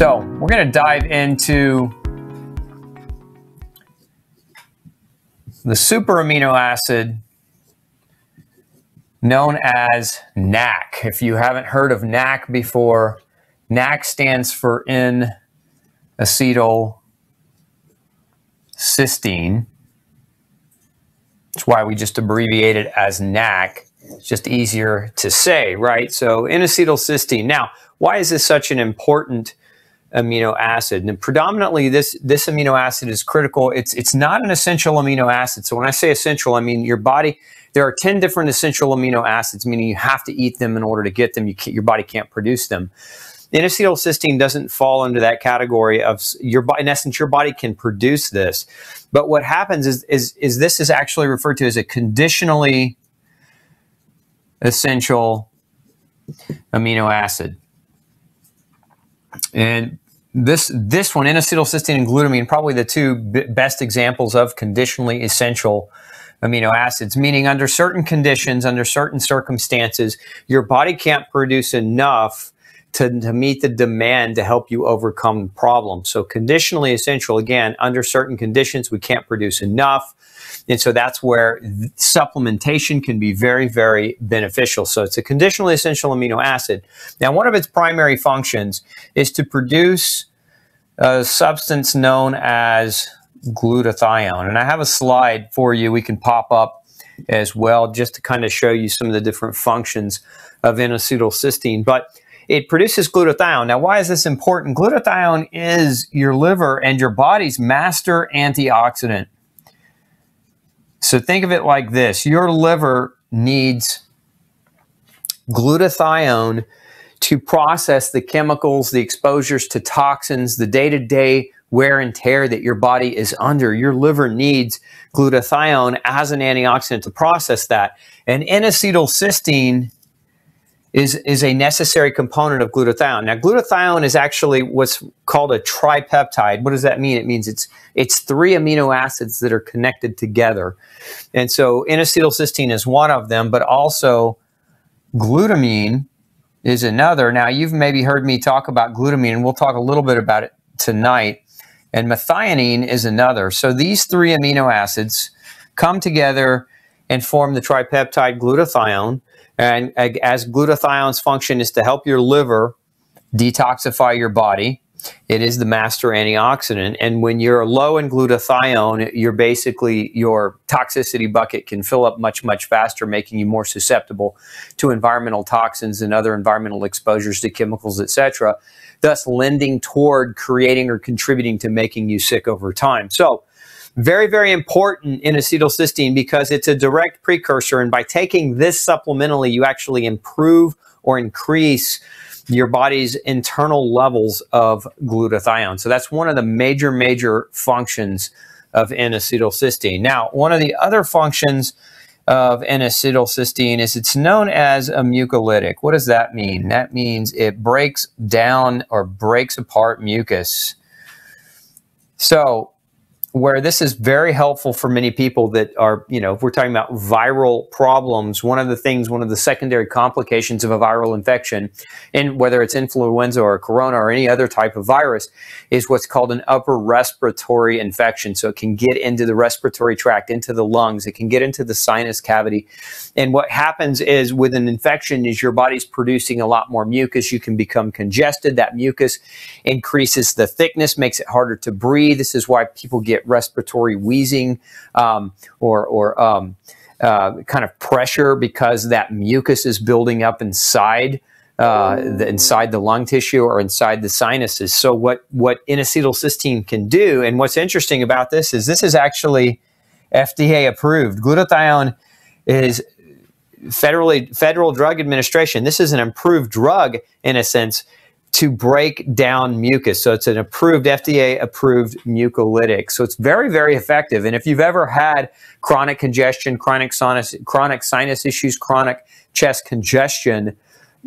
So we're going to dive into the super amino acid known as NAC. If you haven't heard of NAC before, NAC stands for N acetyl cysteine. That's why we just abbreviate it as NAC. It's just easier to say, right? So N-acetylcysteine. Now, why is this such an important amino acid? And predominantly, this this amino acid is critical. It's it's not an essential amino acid. So when I say essential, I mean your body. There are ten different essential amino acids, meaning you have to eat them in order to get them. You your body can't produce them. N-acetylcysteine doesn't fall under that category of your body. in essence your body can produce this but what happens is is is this is actually referred to as a conditionally essential amino acid and this this one N-acetylcysteine and glutamine probably the two best examples of conditionally essential amino acids, meaning under certain conditions, under certain circumstances, your body can't produce enough to, to meet the demand to help you overcome the problem. So conditionally essential, again, under certain conditions, we can't produce enough. And so that's where supplementation can be very, very beneficial. So it's a conditionally essential amino acid. Now, one of its primary functions is to produce a substance known as glutathione. And I have a slide for you we can pop up as well just to kind of show you some of the different functions of N-acetylcysteine. But it produces glutathione. Now, why is this important? Glutathione is your liver and your body's master antioxidant. So think of it like this your liver needs glutathione to process the chemicals, the exposures to toxins, the day to day wear and tear that your body is under. Your liver needs glutathione as an antioxidant to process that. And N acetylcysteine is, is a necessary component of glutathione. Now, glutathione is actually what's called a tripeptide. What does that mean? It means it's it's three amino acids that are connected together. And so N-acetylcysteine is one of them, but also glutamine is another. Now, you've maybe heard me talk about glutamine, and we'll talk a little bit about it tonight. And methionine is another. So these three amino acids come together and form the tripeptide glutathione. And as glutathione's function is to help your liver detoxify your body, it is the master antioxidant. And when you're low in glutathione, you're basically, your toxicity bucket can fill up much, much faster, making you more susceptible to environmental toxins and other environmental exposures to chemicals, etc., thus lending toward creating or contributing to making you sick over time. So, very, very important in N-acetylcysteine because it's a direct precursor. And by taking this supplementally, you actually improve or increase your body's internal levels of glutathione. So that's one of the major, major functions of N-acetylcysteine. Now, one of the other functions of N-acetylcysteine is it's known as a mucolytic. What does that mean? That means it breaks down or breaks apart mucus. So where this is very helpful for many people that are, you know, if we're talking about viral problems, one of the things, one of the secondary complications of a viral infection, and whether it's influenza or corona or any other type of virus, is what's called an upper respiratory infection. So it can get into the respiratory tract, into the lungs, it can get into the sinus cavity. And what happens is with an infection is your body's producing a lot more mucus. You can become congested. That mucus increases the thickness, makes it harder to breathe. This is why people get respiratory wheezing um, or, or um, uh, kind of pressure because that mucus is building up inside. Uh, the, inside the lung tissue or inside the sinuses. So what what N-acetylcysteine can do, and what's interesting about this is this is actually FDA approved. Glutathione is federally federal drug administration. This is an approved drug in a sense to break down mucus. So it's an approved, FDA approved mucolytic. So it's very, very effective. And if you've ever had chronic congestion, chronic sinus, chronic sinus issues, chronic chest congestion,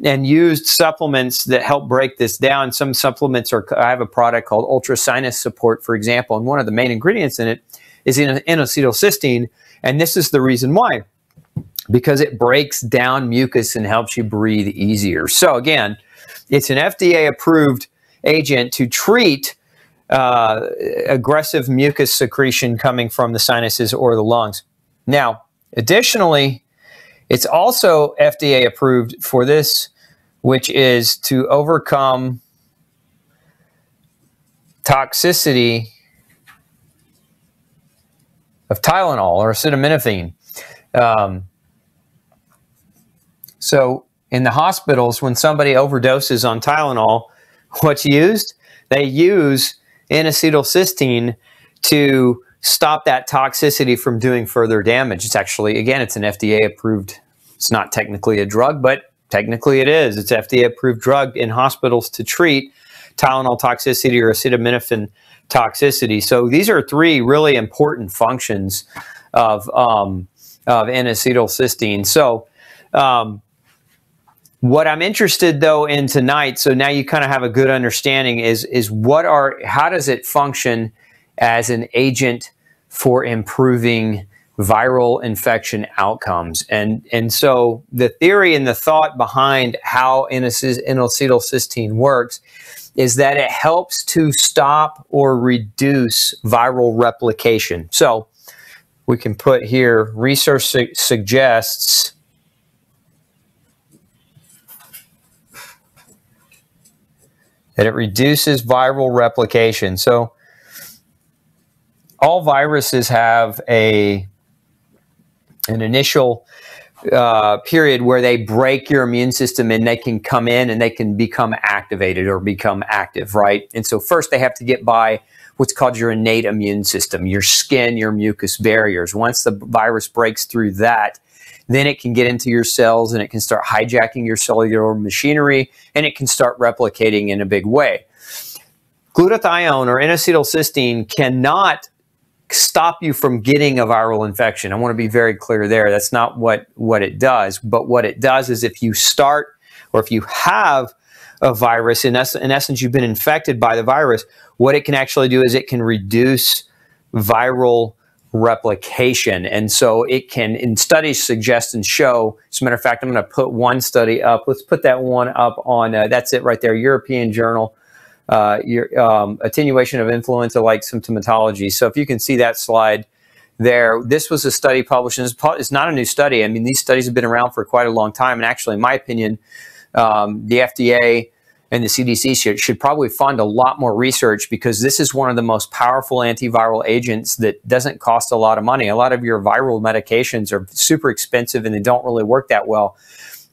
and used supplements that help break this down, some supplements are, I have a product called Ultra Sinus Support, for example, and one of the main ingredients in it is in N-acetylcysteine. And this is the reason why, because it breaks down mucus and helps you breathe easier. So again, it's an FDA approved agent to treat uh, aggressive mucus secretion coming from the sinuses or the lungs. Now, additionally, it's also FDA approved for this, which is to overcome toxicity of Tylenol or acetaminophen. Um, so in the hospitals, when somebody overdoses on Tylenol, what's used? They use N-acetylcysteine to stop that toxicity from doing further damage. It's actually, again, it's an FDA approved, it's not technically a drug, but technically it is. It's FDA approved drug in hospitals to treat Tylenol toxicity or acetaminophen toxicity. So these are three really important functions of, um, of N-acetylcysteine. So um, what I'm interested though in tonight, so now you kind of have a good understanding is is what are how does it function as an agent for improving viral infection outcomes. And and so the theory and the thought behind how N-acetylcysteine works is that it helps to stop or reduce viral replication. So we can put here research su suggests that it reduces viral replication. So all viruses have a an initial uh, period where they break your immune system and they can come in and they can become activated or become active, right? And so first they have to get by what's called your innate immune system, your skin, your mucus barriers. Once the virus breaks through that, then it can get into your cells and it can start hijacking your cellular machinery and it can start replicating in a big way. Glutathione or N-acetylcysteine cannot stop you from getting a viral infection. I want to be very clear there. That's not what, what it does. But what it does is if you start or if you have a virus, in, es in essence, you've been infected by the virus, what it can actually do is it can reduce viral replication. And so it can, in studies suggest and show, as a matter of fact, I'm going to put one study up. Let's put that one up on, uh, that's it right there, European Journal, uh, your, um, Attenuation of Influenza-like Symptomatology. So if you can see that slide there, this was a study published, and it's not a new study. I mean, these studies have been around for quite a long time. And actually, in my opinion, um, the FDA and the CDC should, should probably fund a lot more research because this is one of the most powerful antiviral agents that doesn't cost a lot of money. A lot of your viral medications are super expensive and they don't really work that well.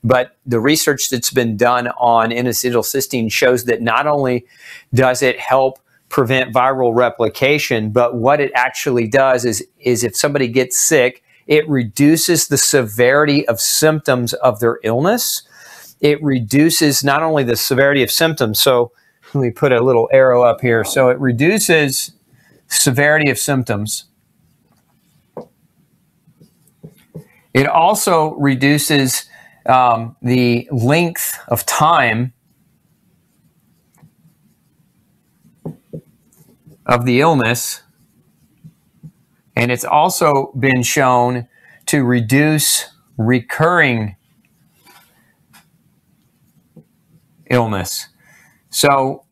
But the research that's been done on N-acetylcysteine shows that not only does it help prevent viral replication, but what it actually does is, is if somebody gets sick, it reduces the severity of symptoms of their illness it reduces not only the severity of symptoms, so let me put a little arrow up here. So it reduces severity of symptoms. It also reduces um, the length of time of the illness. And it's also been shown to reduce recurring illness. So,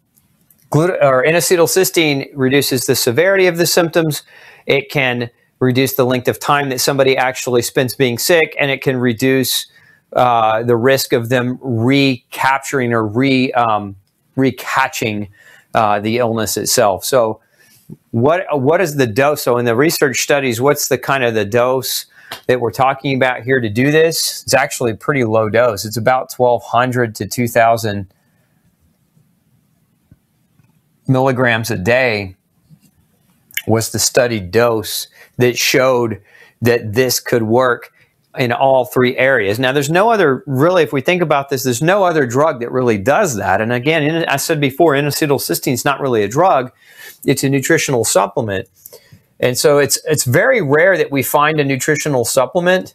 glut- or N-acetylcysteine reduces the severity of the symptoms. It can reduce the length of time that somebody actually spends being sick, and it can reduce uh, the risk of them recapturing or re um, recatching uh, the illness itself. So, what what is the dose? So, in the research studies, what's the kind of the dose? That we're talking about here to do this, it's actually a pretty low dose. It's about 1,200 to 2,000 milligrams a day was the studied dose that showed that this could work in all three areas. Now, there's no other, really, if we think about this, there's no other drug that really does that. And again, I said before, N-acetylcysteine is not really a drug, it's a nutritional supplement. And so it's it's very rare that we find a nutritional supplement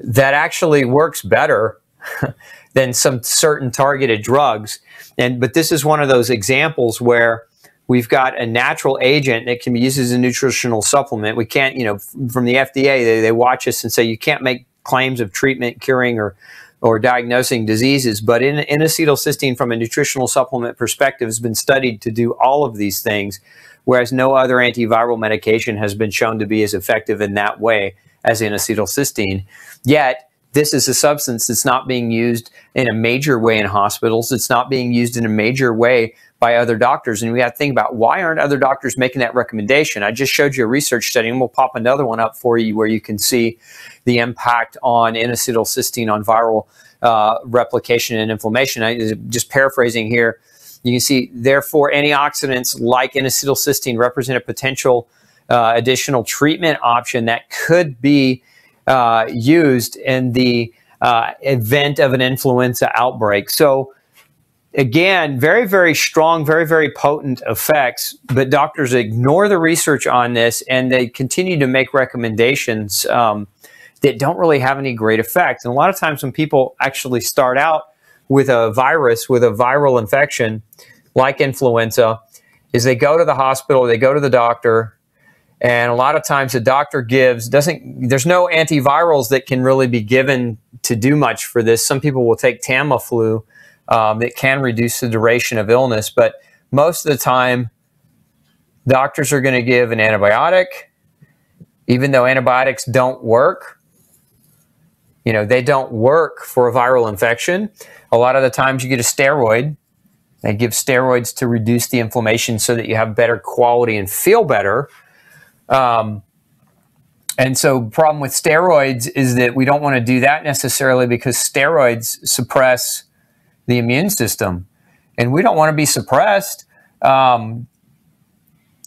that actually works better than some certain targeted drugs. And but this is one of those examples where we've got a natural agent that can be used as a nutritional supplement. We can't, you know, from the FDA, they, they watch us and say you can't make claims of treatment, curing, or or diagnosing diseases. But in, N-acetylcysteine, from a nutritional supplement perspective, has been studied to do all of these things, whereas no other antiviral medication has been shown to be as effective in that way as N-acetylcysteine. Yet, this is a substance that's not being used in a major way in hospitals. It's not being used in a major way by other doctors. And we have to think about why aren't other doctors making that recommendation? I just showed you a research study, and we'll pop another one up for you where you can see the impact on N-acetylcysteine on viral uh, replication and inflammation. I, just paraphrasing here, you can see, therefore, antioxidants like N-acetylcysteine represent a potential uh, additional treatment option that could be uh, used in the uh, event of an influenza outbreak. So, again, very, very strong, very, very potent effects, but doctors ignore the research on this and they continue to make recommendations um, that don't really have any great effect. And a lot of times when people actually start out with a virus, with a viral infection like influenza, is they go to the hospital, they go to the doctor, and a lot of times the doctor gives doesn't there's no antivirals that can really be given to do much for this. Some people will take Tamiflu um, that can reduce the duration of illness, but most of the time doctors are going to give an antibiotic, even though antibiotics don't work. You know, they don't work for a viral infection. A lot of the times you get a steroid. They give steroids to reduce the inflammation so that you have better quality and feel better um, and so, problem with steroids is that we don't want to do that necessarily because steroids suppress the immune system, and we don't want to be suppressed. Um,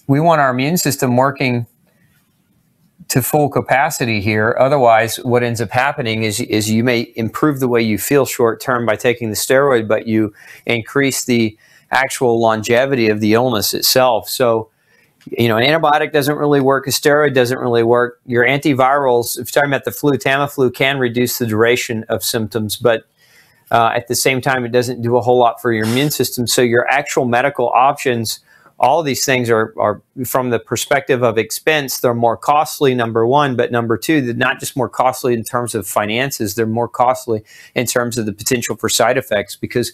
we want our immune system working to full capacity here. Otherwise, what ends up happening is, is you may improve the way you feel short term by taking the steroid, but you increase the actual longevity of the illness itself. So, you know, an antibiotic doesn't really work, a steroid doesn't really work. Your antivirals, if you're talking about the flu, Tamiflu can reduce the duration of symptoms, but uh, at the same time, it doesn't do a whole lot for your immune system. So your actual medical options, all these things are, are from the perspective of expense, they're more costly, number one, but number two, they're not just more costly in terms of finances, they're more costly in terms of the potential for side effects because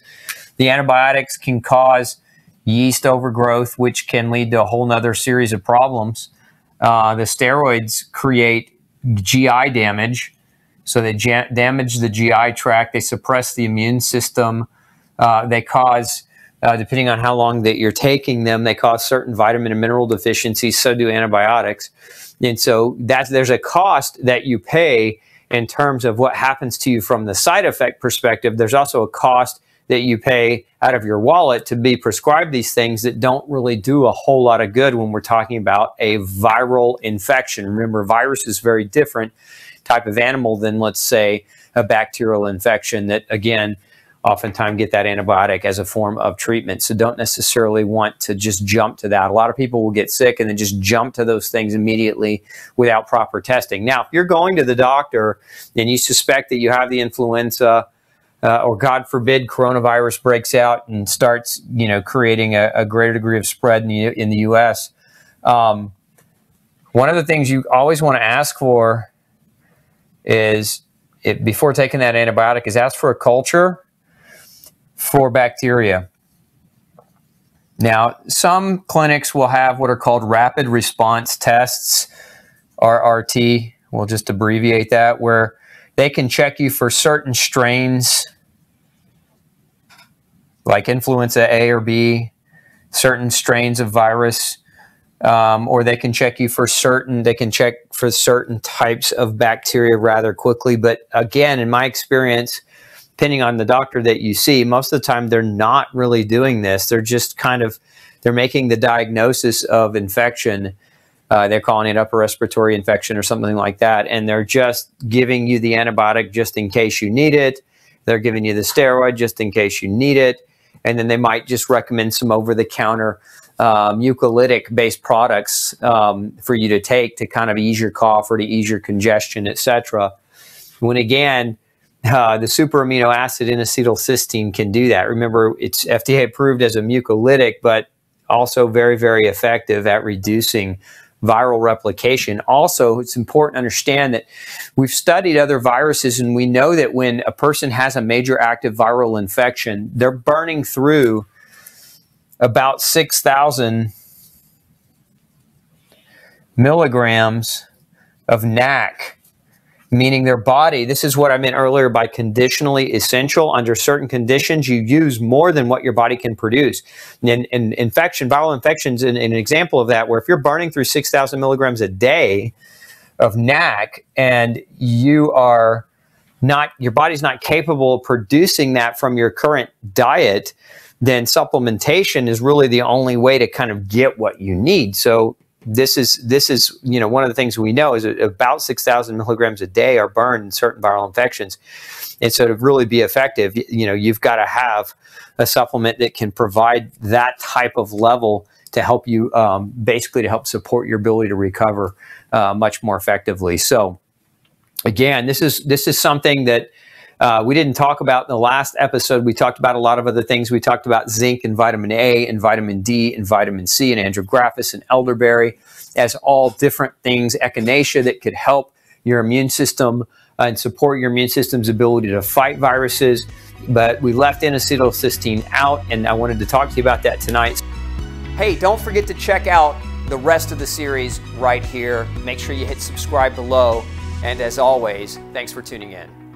the antibiotics can cause yeast overgrowth, which can lead to a whole nother series of problems. Uh, the steroids create GI damage, so they damage the GI tract. They suppress the immune system. Uh, they cause, uh, depending on how long that you're taking them, they cause certain vitamin and mineral deficiencies. So do antibiotics, and so that's there's a cost that you pay in terms of what happens to you from the side effect perspective. There's also a cost that you pay out of your wallet to be prescribed these things that don't really do a whole lot of good when we're talking about a viral infection. Remember, virus is very different type of animal than, let's say, a bacterial infection that, again, oftentimes get that antibiotic as a form of treatment. So don't necessarily want to just jump to that. A lot of people will get sick and then just jump to those things immediately without proper testing. Now, if you're going to the doctor and you suspect that you have the influenza, uh, or God forbid, coronavirus breaks out and starts, you know, creating a, a greater degree of spread in the, in the U.S. Um, one of the things you always want to ask for is, it, before taking that antibiotic, is ask for a culture for bacteria. Now, some clinics will have what are called rapid response tests, RRT. We'll just abbreviate that, where they can check you for certain strains like influenza A or B, certain strains of virus, um, or they can check you for certain, they can check for certain types of bacteria rather quickly. But again, in my experience, depending on the doctor that you see, most of the time they're not really doing this. They're just kind of, they're making the diagnosis of infection uh, they're calling it upper respiratory infection or something like that. And they're just giving you the antibiotic just in case you need it. They're giving you the steroid just in case you need it. And then they might just recommend some over the counter um, mucolytic based products um, for you to take to kind of ease your cough or to ease your congestion, etc. When again, uh, the super amino acid N-acetylcysteine can do that. Remember, it's FDA approved as a mucolytic, but also very, very effective at reducing viral replication. Also, it's important to understand that we've studied other viruses and we know that when a person has a major active viral infection, they're burning through about 6,000 milligrams of NAC meaning their body, this is what I meant earlier by conditionally essential. Under certain conditions, you use more than what your body can produce. And, and infection, viral infections, an, an example of that, where if you're burning through 6,000 milligrams a day of NAC and you are not, your body's not capable of producing that from your current diet, then supplementation is really the only way to kind of get what you need. So this is this is you know one of the things we know is about 6,000 milligrams a day are burned in certain viral infections. And so to really be effective, you know, you've got to have a supplement that can provide that type of level to help you um, basically to help support your ability to recover uh, much more effectively. So again, this is this is something that uh, we didn't talk about in the last episode. We talked about a lot of other things. We talked about zinc and vitamin A and vitamin D and vitamin C and andrographis and elderberry as all different things, echinacea that could help your immune system uh, and support your immune system's ability to fight viruses. But we left N-acetylcysteine out, and I wanted to talk to you about that tonight. Hey, don't forget to check out the rest of the series right here. Make sure you hit subscribe below. And as always, thanks for tuning in.